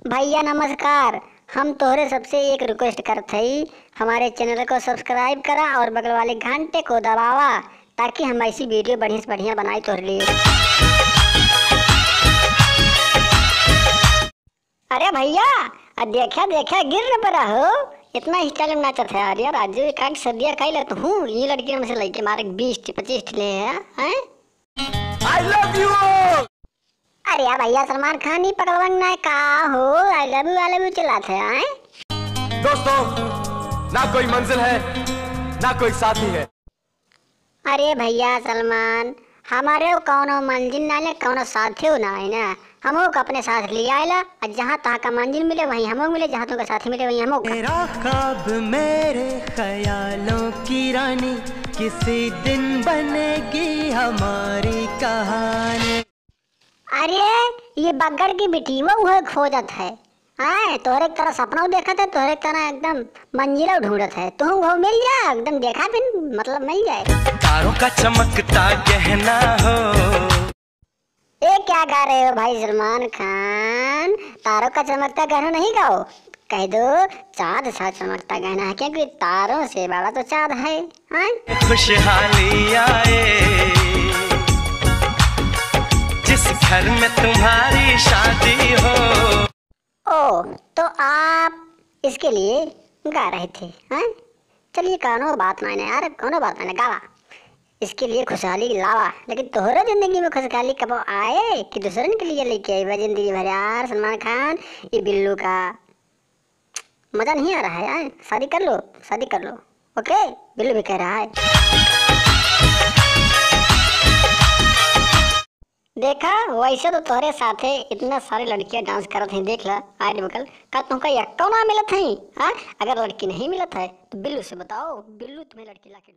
भैया, नमस्कार। हम तोहरे सबसे एक रिक्वेस्ट करत हई, हमारे चैनल को सब्सक्राइब करा और बगल वाले घंटे को दबावा, ताकि हम ऐसी वीडियो बढ़िया से बढ़िया बनाई तोहरे लिए। अरे भैया देखा देखा, गिर न पड़ा हो। इतना स्टाइल में नाचत है। अरे राजू, एक आग सदिया खाई लेता हूँ। ये लड़की में से लड़के मारे बीस, पच्चीस ले हैं हैं? आई लव यू अरे यार भैया सलमान खान ही पकड़वन ना का हो I love you I love you चिल्लाते हैं? दोस्तों ना कोई मंजिल है ना कोई साथी है अरे भैया सलमान हमारे कौनो मंजिल ना ले कौनो साथियो ना है ना हमो को अपने साथ ले आयला और जहाँ तहाँ का मंजिल मिले वहीं हमो मिले जहाँ तुमका साथी मिले वहीं हमो। मेरा ख्वाब मेरे ख्यालों की रानी किसी दिन बनेगी हमारी कहानी अरे ये बगड़ की बेटी वो वह खोजत है। हाँ तोहरे एक तरह सपना देखत है तोहरे एक तरह एकदम मंजिला ढूंढत है। तुम वो मिल जा एकदम देखा फिर मतलब मिल जाए। तारों का चमकता गहना हो। ये क्या गा रहे हो भाई सलमान खान? तारों का चमकता गहना नहीं गाओ। कह दो चाँद सा चमकता गहना है क्योंकि तारों से बड़ा तो चाँद है। हाँ? खुशहाली आए। जिस घर में तुम्हारी शादी हो। ओ तो आप इसके लिए गा रहे थे, हैं? चलिए कौनो बात माने यार कौनो बात माने गावा। इसके लिए खुशहाली लावा। लेकिन तोहरा ज़िंदगी में खुशहाली कब आए? कि दूसरे के लिए लेके आई? बा ज़िंदगी भर यार, सलमान खान, ये बिल्लू का। मज़ा नहीं आ रहा है यार? शादी कर लो, शादी कर लो। ओके? बिल्लू भी कह रहा है। देखा, वैसे तो तोहरे साथे इतना सारे लड़कियाँ डांस करत हैं देख ला आज बगल, का तुमका यक्को ना मिलत है हाँ? अगर लड़की नहीं मिलत है तो बिल्लू से बताओ, बिल्लू तुम्हें लड़की ला के